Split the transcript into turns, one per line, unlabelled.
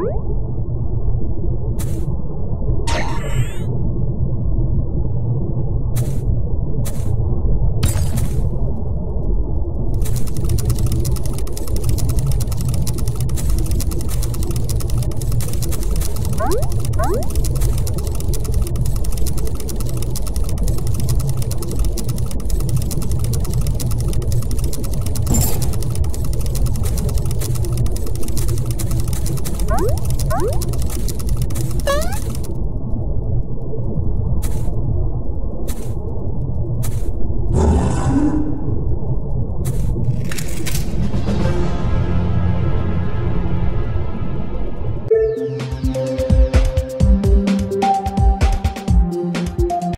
Woo!
Woo!